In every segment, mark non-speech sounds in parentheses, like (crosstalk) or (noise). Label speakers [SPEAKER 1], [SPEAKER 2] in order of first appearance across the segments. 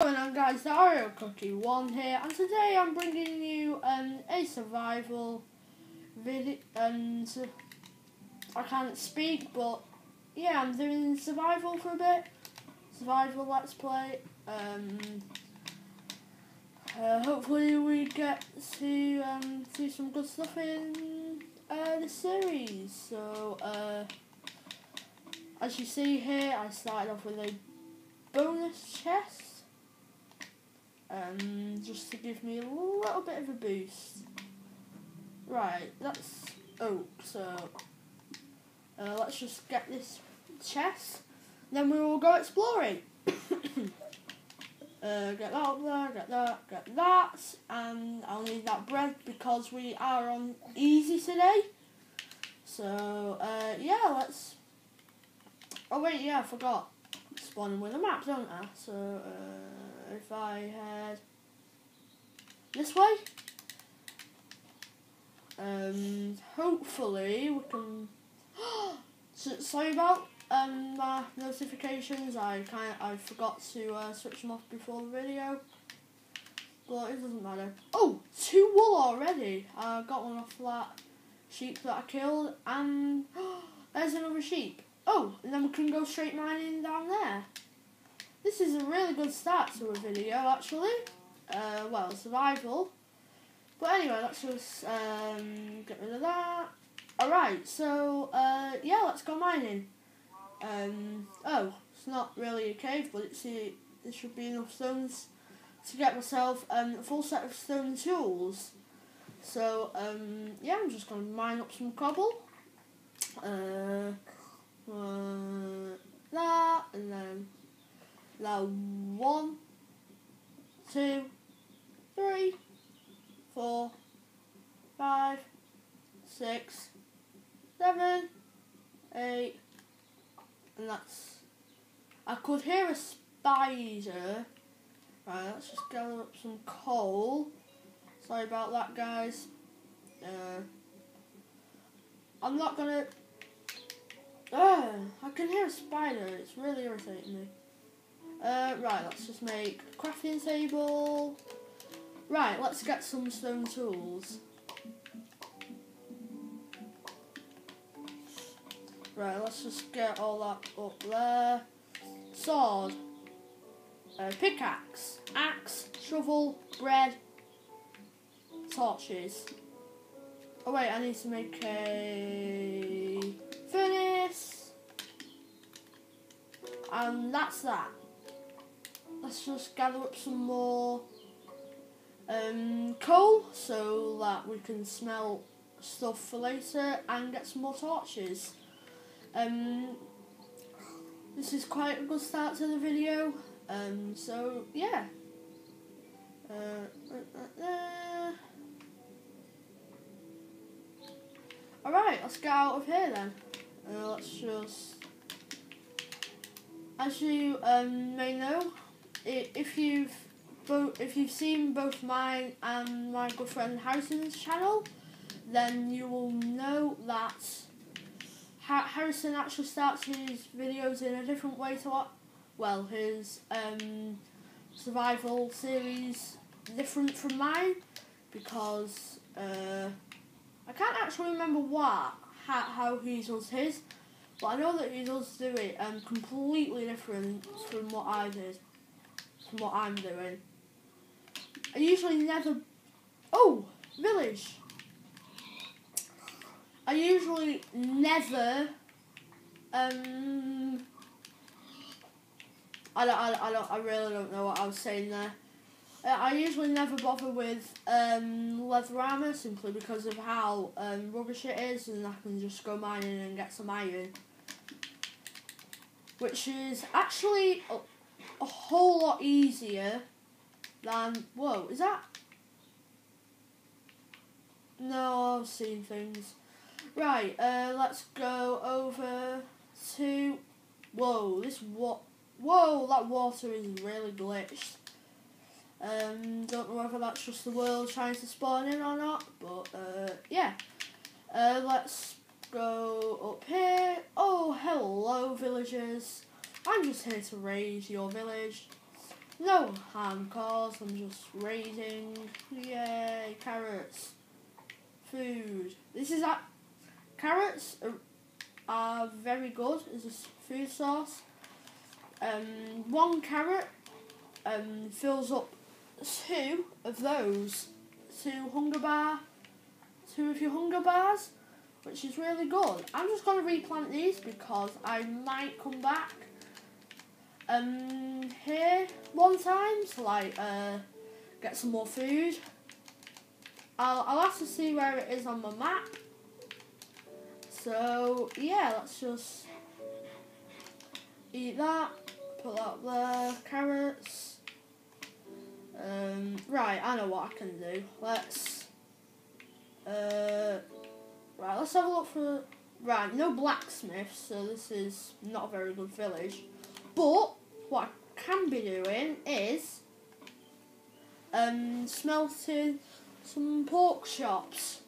[SPEAKER 1] going on guys, the Oreo Cookie One here, and today I'm bringing you um, a survival video, and I can't speak, but yeah, I'm doing survival for a bit, survival let's play, um, uh, hopefully we get to um, see some good stuff in uh, the series, so uh, as you see here, I started off with a bonus chest, um, just to give me a little bit of a boost. Right, that's oak, so uh, let's just get this chest, then we will go exploring. (coughs) uh, get that up there, get that, get that, and I'll need that bread because we are on easy today. So, uh, yeah, let's... Oh wait, yeah, I forgot. Spawning with a map, don't I? So, uh if I head this way. Um, hopefully we can. (gasps) sorry about um my notifications. I kind I forgot to uh, switch them off before the video, but it doesn't matter. Oh, two wool already. I got one off that sheep that I killed, and (gasps) there's another sheep. Oh, and then we can go straight mining down there. This is a really good start to a video, actually. Uh, well, survival. But anyway, let's just um, get rid of that. Alright, so, uh, yeah, let's go mining. Um, oh, it's not really a cave, but it's a, there should be enough stones to get myself um, a full set of stone tools. So, um, yeah, I'm just going to mine up some cobble. Uh, that, and then now one, two, three, four, five, six, seven, eight, and that's. I could hear a spider. Right, let's just gather up some coal. Sorry about that, guys. Uh, I'm not gonna. Uh, I can hear a spider. It's really irritating me. Uh, right, let's just make a crafting table. Right, let's get some stone tools. Right, let's just get all that up there. Sword. Uh, pickaxe. Axe. Shovel. Bread. Torches. Oh wait, I need to make a furnace. And that's that let's just gather up some more um, coal so that we can smell stuff for later and get some more torches. Um, this is quite a good start to the video, um, so yeah. Uh, uh, uh, Alright, let's get out of here then. Uh, let's just... As you um, may know, if you've both if you've seen both mine and my good friend Harrison's channel, then you will know that Harrison actually starts his videos in a different way to what, well, his um, survival series different from mine because uh, I can't actually remember what how, how he does his, but I know that he does do it um, completely different from what I did from what I'm doing. I usually never... Oh! Village! I usually never... Um... I don't, I, I don't, I really don't know what I was saying there. Uh, I usually never bother with um, leather armor simply because of how um, rubbish it is and I can just go mining and get some iron. Which is actually a whole lot easier than... Whoa, is that... No, I've seen things. Right, uh, let's go over to... Whoa, this what? Whoa, that water is really glitched. Um, don't know whether that's just the world trying to spawn in or not, but uh, yeah. Uh, let's go up here. Oh, hello, villagers. I'm just here to raid your village. no harm cause I'm just raising, yay, carrots, food. This is that, carrots are, very good as a food source. Um, one carrot um, fills up two of those, two hunger bar, two of your hunger bars, which is really good. I'm just going to replant these because I might come back um, here one time to like uh, get some more food. I'll, I'll have to see where it is on my map. So yeah, let's just eat that. Put that there. Carrots. Um, right, I know what I can do. Let's. Uh, right, let's have a look for. Right, no blacksmiths, so this is not a very good village. But what I can be doing is um, smelting some pork chops.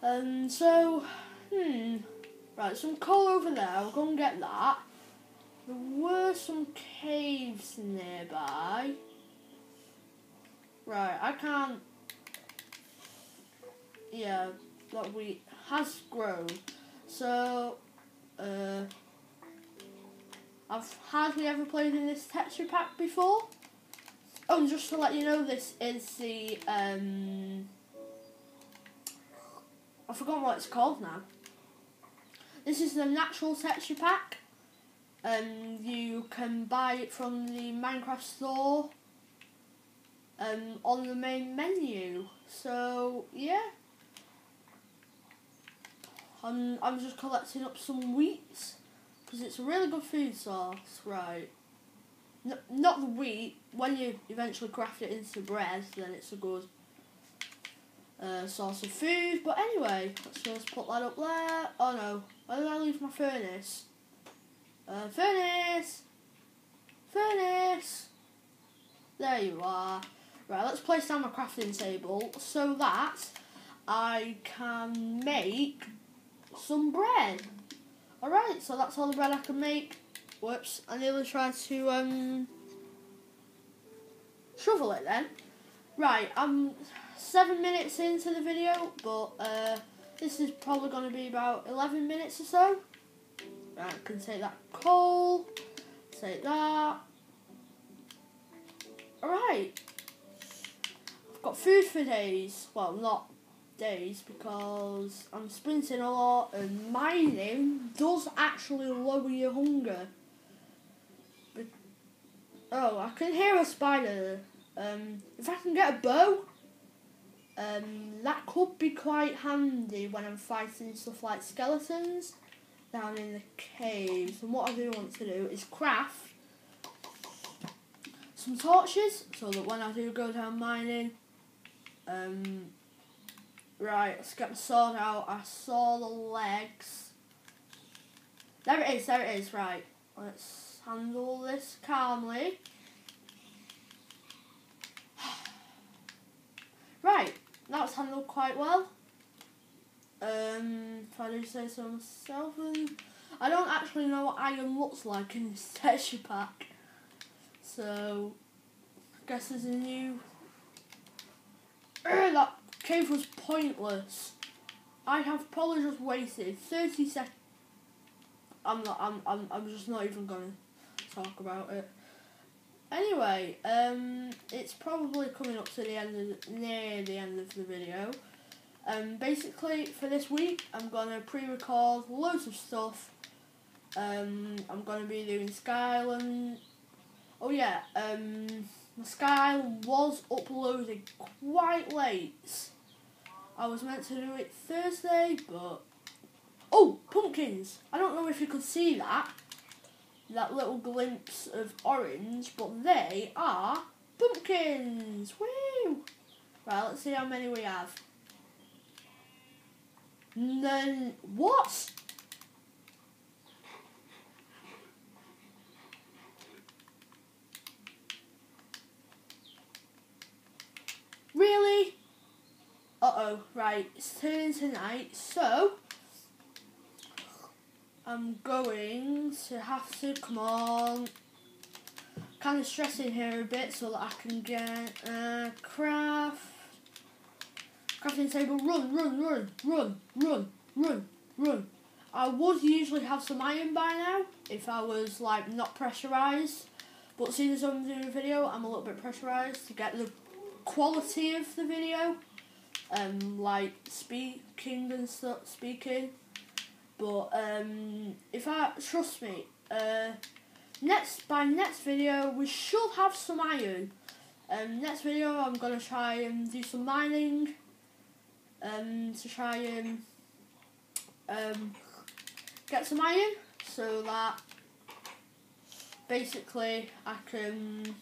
[SPEAKER 1] And so, hmm, right, some coal over there. I'll go and get that. There were some caves nearby. Right, I can't. Yeah, that wheat has grown. So, uh, I've hardly ever played in this texture pack before. Oh, and just to let you know, this is the um, I forgot what it's called now. This is the natural texture pack. Um, you can buy it from the Minecraft store. Um, on the main menu. So yeah. I'm I'm just collecting up some wheat because it's a really good food source, right? N- not the wheat. When you eventually craft it into bread, then it's a good uh, of food. But anyway, let's just put that up there. Oh no, where did I leave my furnace? Uh, furnace, furnace. There you are. Right, let's place down my crafting table so that I can make some bread. Alright, so that's all the bread I can make. Whoops, I nearly tried to um, shovel it then. Right, I'm seven minutes into the video, but uh, this is probably going to be about 11 minutes or so. I can take that coal, take that. Alright, I've got food for days. Well, not days because I'm sprinting a lot and mining does actually lower your hunger. But, oh, I can hear a spider. Um, if I can get a bow, um, that could be quite handy when I'm fighting stuff like skeletons down in the caves. And what I do want to do is craft some torches so that when I do go down mining, um, right, let's get my sword out. I saw the legs. There it is, there it is, right. Let's handle this calmly. (sighs) right, that's handled quite well. Um, if I do say so myself, I don't actually know what iron looks like in this (laughs) texture pack. So, I guess there's a new. Urgh, that cave was pointless. I have probably just wasted 30 seconds. I'm not, I'm, I'm, I'm just not even gonna talk about it. Anyway, um, it's probably coming up to the end of near the end of the video. Um, basically, for this week, I'm gonna pre-record loads of stuff. Um, I'm gonna be doing Skyland Oh yeah, um, the Sky was uploaded quite late. I was meant to do it Thursday, but oh, pumpkins! I don't know if you could see that, that little glimpse of orange, but they are pumpkins. Woo! Right, let's see how many we have. Then what? Really? Uh oh, right, it's turning tonight, so I'm going to have to come on. Kind of stressing here a bit so that I can get uh, craft crafting table. Run, run, run, run, run, run, run. I would usually have some iron by now if I was like not pressurized, but seeing as I'm doing a video, I'm a little bit pressurized to get the quality of the video, um, like speaking and stuff, speaking. But um, if I trust me, uh, next by next video we should have some iron. Um, next video I'm gonna try and do some mining. Um, to try and um, get some iron so that basically I can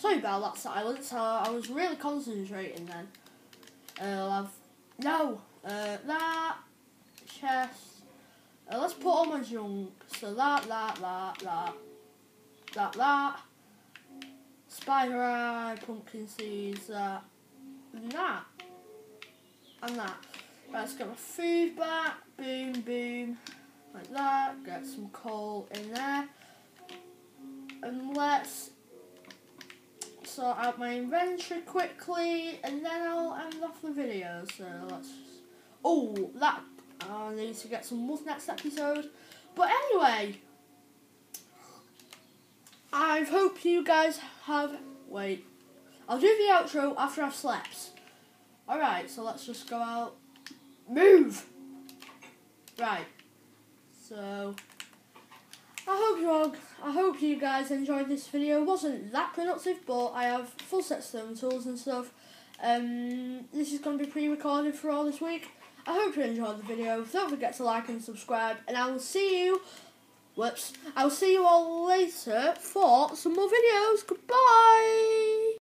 [SPEAKER 1] Sorry about that silence, uh, I was really concentrating then. Uh, I've, no, uh, that, chest, uh, let's put all my junk, so that, that, that, that, that, that, spider eye, pumpkin seeds, that, and that, and that. Right, let's get my food back, boom, boom, like that, get some coal in there, and let's sort out my inventory quickly, and then I'll end off the video, so let's oh, that, I need to get some wood next episode, but anyway, I hope you guys have. Wait, I'll do the outro after I've slept. Alright, so let's just go out. Move! Right, so. I hope you all, I hope you guys enjoyed this video. It wasn't that productive, but I have full set stone tools and stuff. Um, this is going to be pre-recorded for all this week. I hope you enjoyed the video. Don't forget to like and subscribe, and I will see you Whoops. I'll see you all later for some more videos. Goodbye.